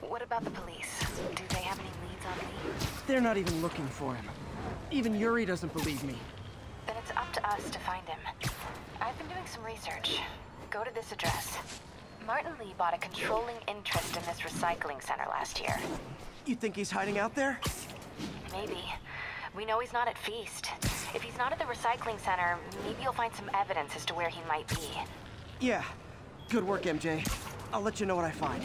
What about the police? Do they have any leads on me? They're not even looking for him. Even Yuri doesn't believe me. Then it's up to us to find him. I've been doing some research. Go to this address. Martin Lee bought a controlling interest in this recycling center last year. You think he's hiding out there? Maybe. We know he's not at Feast. If he's not at the recycling center, maybe you'll find some evidence as to where he might be. Yeah. Good work, MJ. I'll let you know what I find.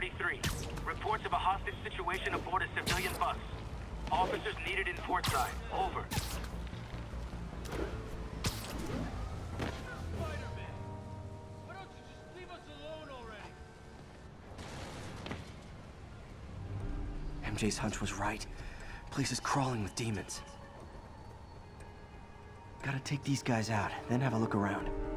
1043. Reports of a hostage situation aboard a civilian bus. Officers needed in Portside. Over. MJ's hunch was right. Place is crawling with demons. Gotta take these guys out, then have a look around. "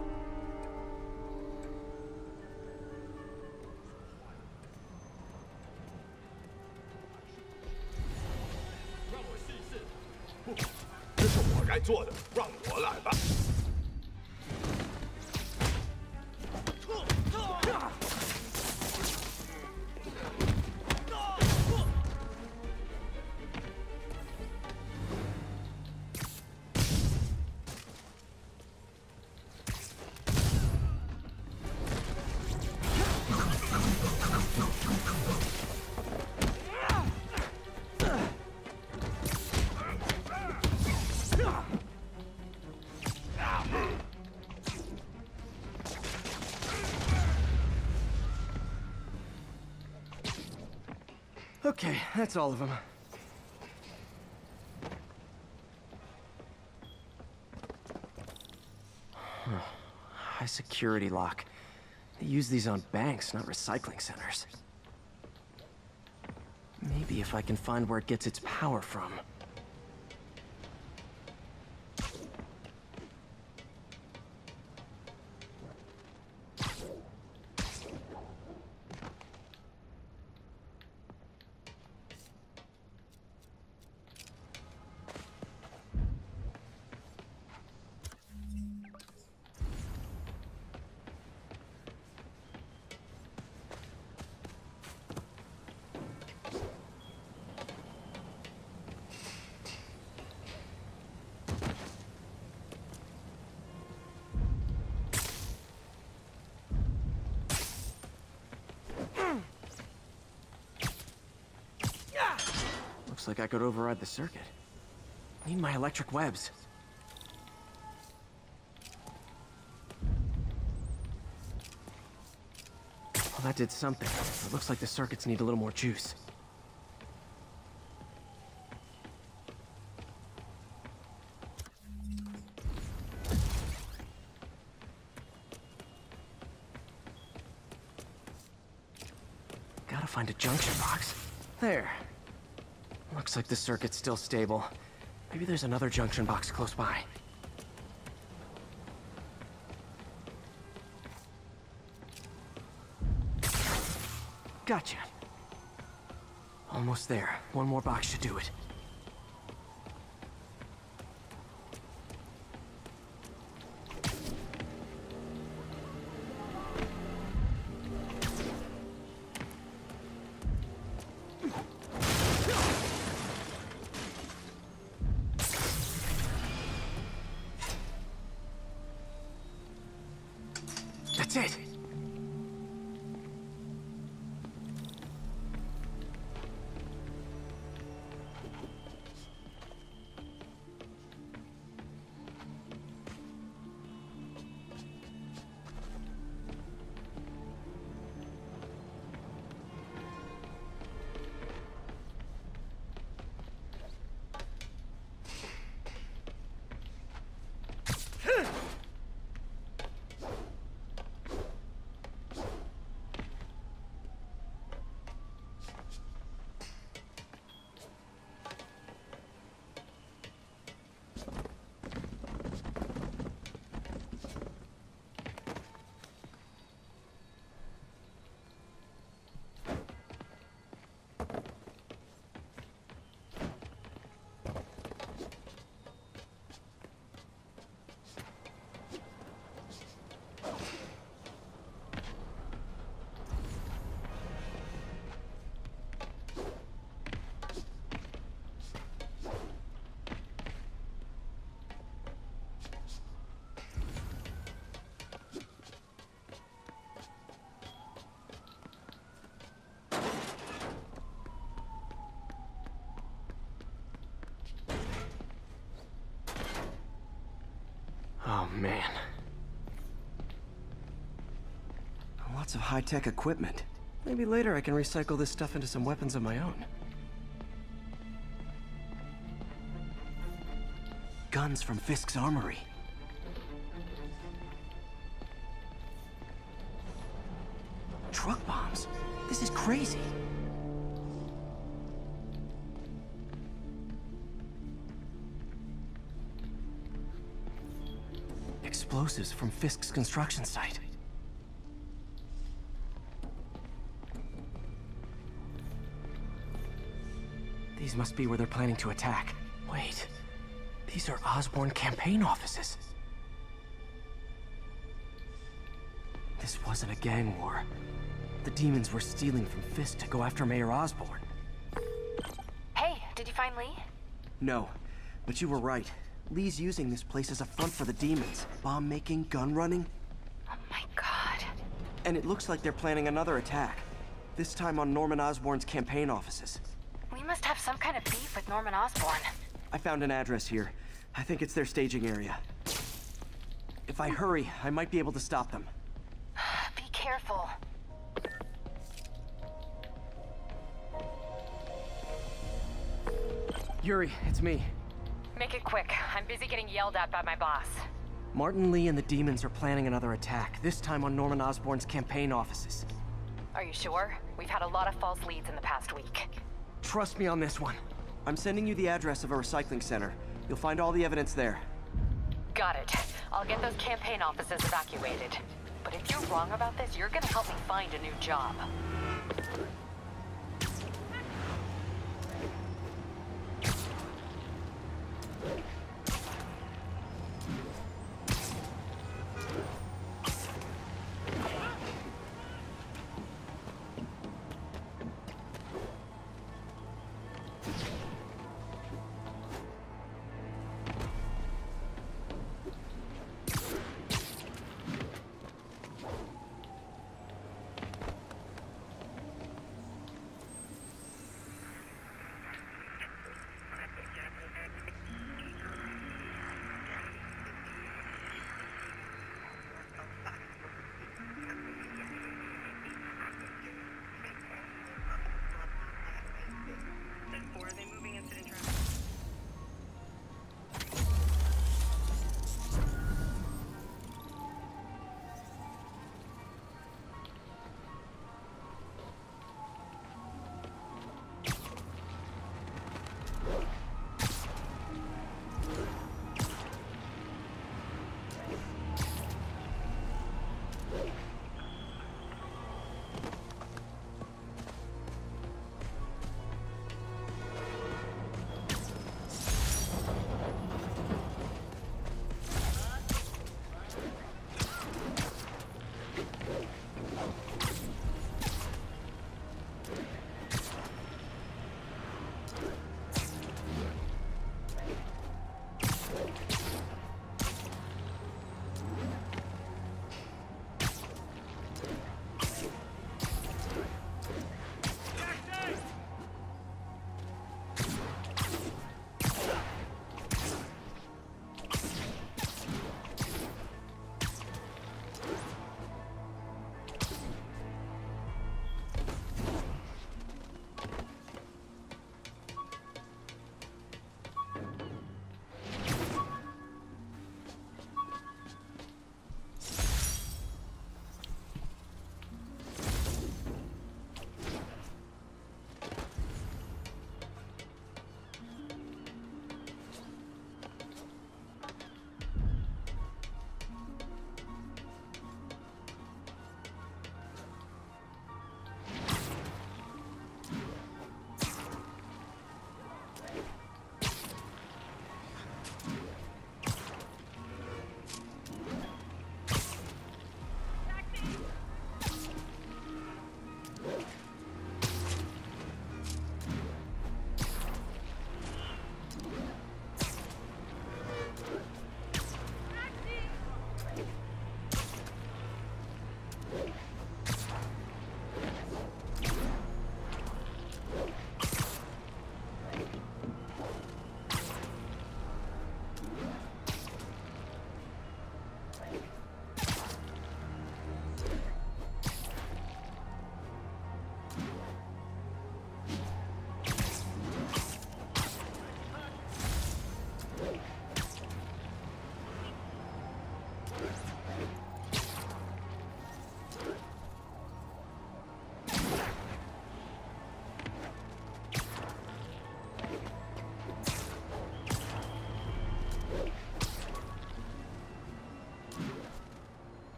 做的，让我 Okay, that's all of them. High security lock. They use these on banks, not recycling centers. Maybe if I can find where it gets its power from. Looks like I could override the circuit. Need my electric webs. Well, that did something. It looks like the circuits need a little more juice. Looks like the circuit's still stable. Maybe there's another junction box close by. Gotcha. Almost there. One more box should do it. Man. Lots of high-tech equipment. Maybe later I can recycle this stuff into some weapons of my own. Guns from Fisk's armory. Truck bombs? This is crazy. Explosives from Fisk's construction site. These must be where they're planning to attack. Wait, these are Osborn campaign offices. This wasn't a gang war. The demons were stealing from Fisk to go after Mayor Osborn. Hey, did you find Lee? No, but you were right. Lee's using this place as a front for the demons. Bomb making, gun running, Oh my god. and it looks like they're planning another attack. This time on Norman Osborn's campaign offices. We must have some kind of beef with Norman Osborn. I found an address here. I think it's their staging area. If I hurry, I might be able to stop them. Be careful. Yuri, it's me. Make it quick. I'm busy getting yelled at by my boss. Martin Lee and the demons are planning another attack, this time on Norman Osborn's campaign offices. Are you sure? We've had a lot of false leads in the past week. Trust me on this one. I'm sending you the address of a recycling center. You'll find all the evidence there. Got it. I'll get those campaign offices evacuated. But if you're wrong about this, you're gonna help me find a new job.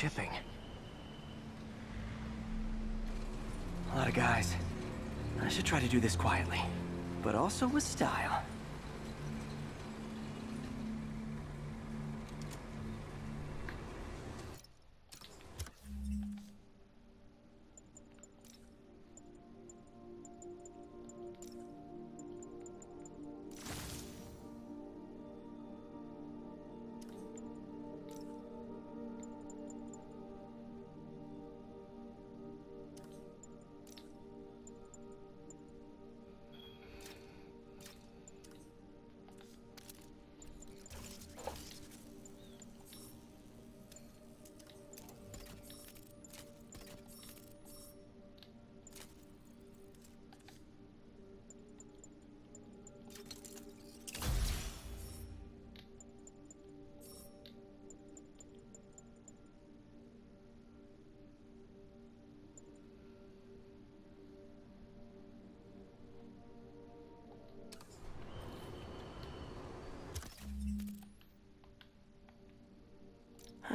Shipping. A lot of guys. I should try to do this quietly, but also with style.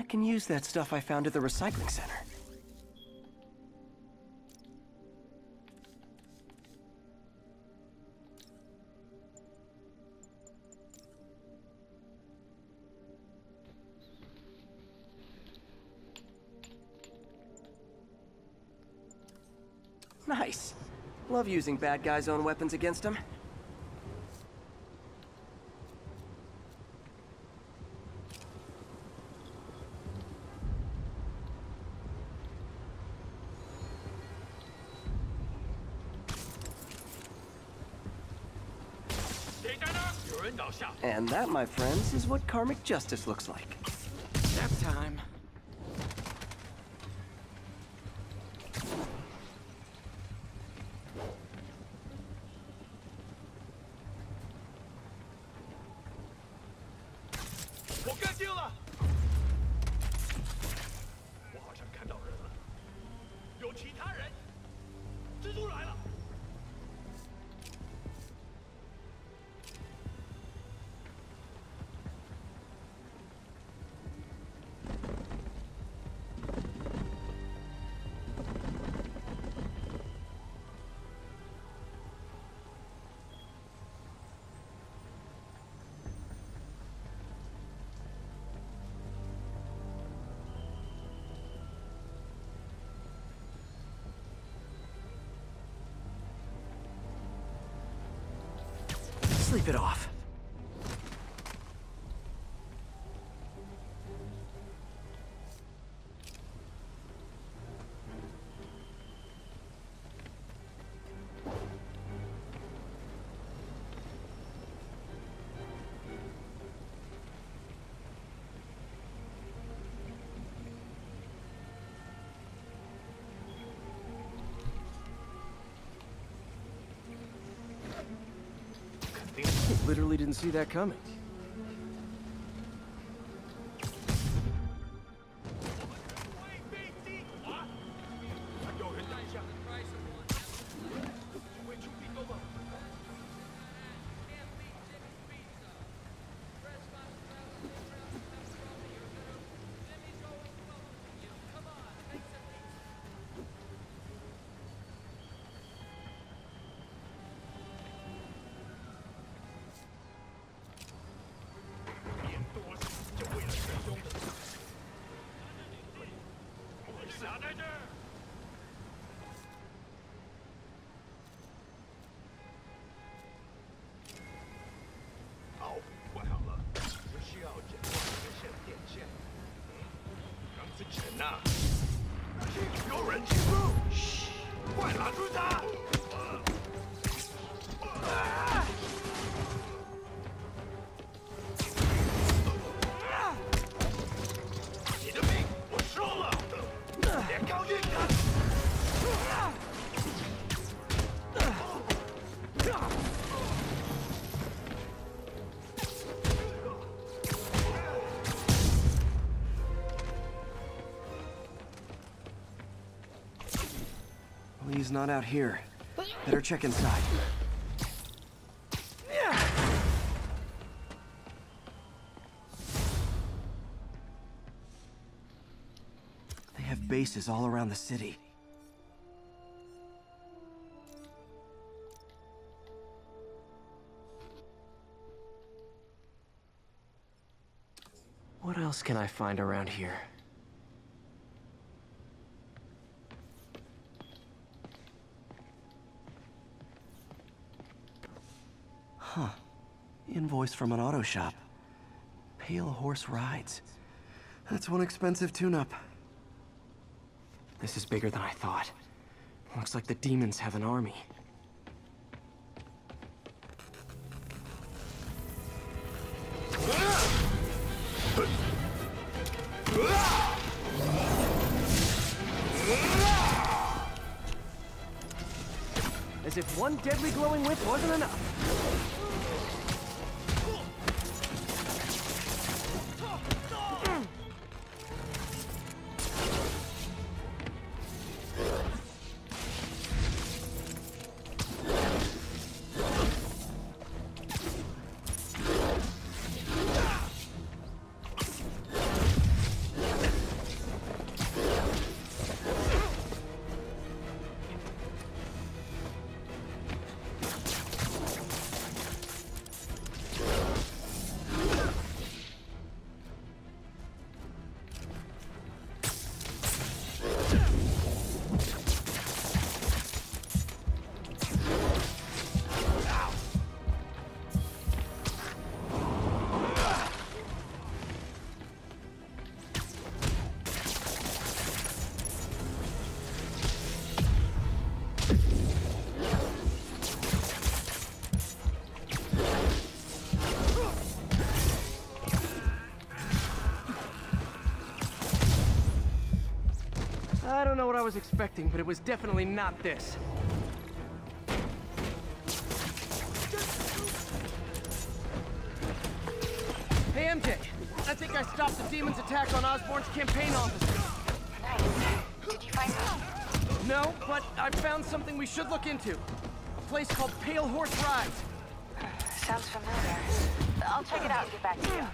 Can use that stuff I found at the recycling center. Nice. Love using bad guys' own weapons against them. And that, my friends, is what karmic justice looks like. Nap time. Sleep it off. Literally didn't see that coming. 有人进入，嘘，快打住他！He's not out here. Better check inside. They have bases all around the city. What else can I find around here? Invoice from an auto shop. Pale Horse Rides. That's one expensive tune-up. This is bigger than I thought. Looks like the demons have an army. As if one deadly glowing whip wasn't enough. I don't know what I was expecting, but it was definitely not this. Hey, MJ. I think I stopped the demon's attack on Osborn's campaign office. Nice. Did you find me? No, but I found something we should look into. A place called Pale Horse Rides. Sounds familiar. I'll check it out and get back to you.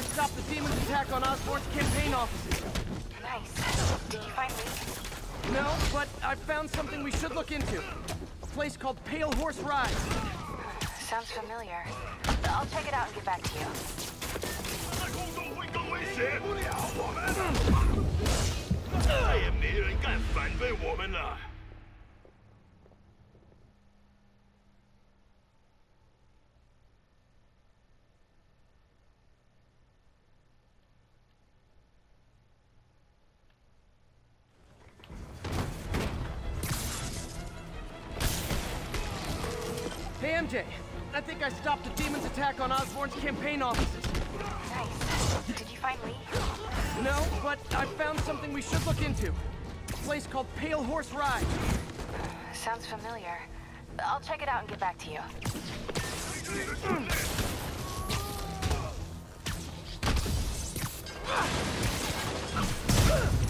I think I stopped the demon's attack on Osborn's campaign offices. Nice. Did you find me? No, but I found something we should look into. A place called Pale Horse Rides. Sounds familiar. I'll check it out and get back to you. Campaign offices. Nice. Did you find Lee? No, but I found something we should look into. A place called Pale Horse Rides. Sounds familiar. I'll check it out and get back to you. 要